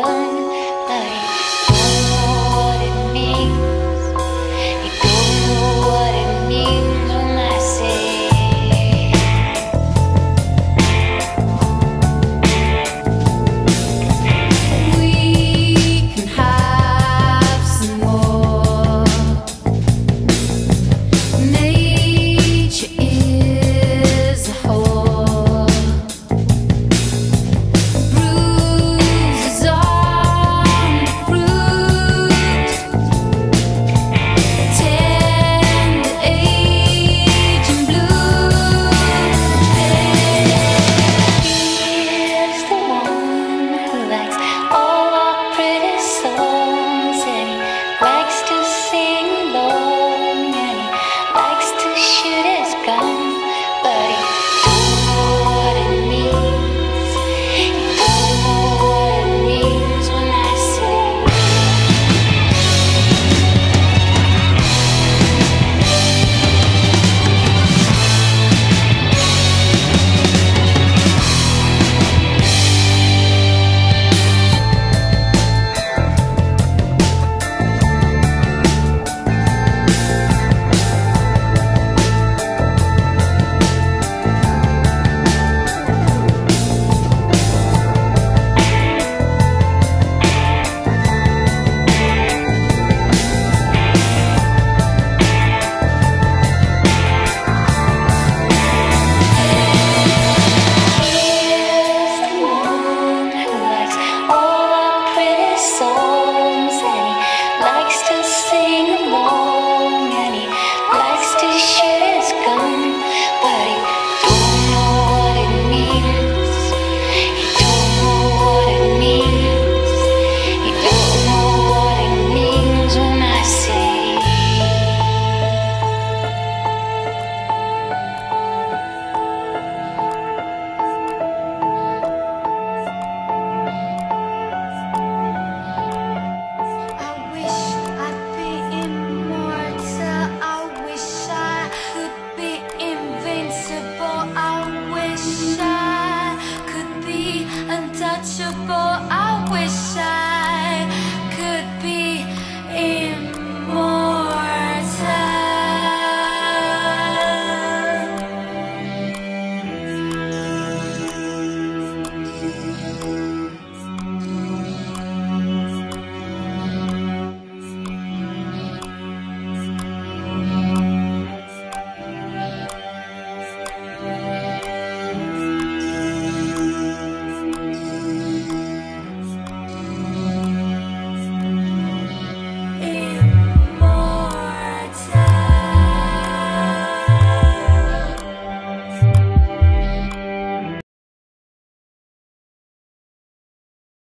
gun,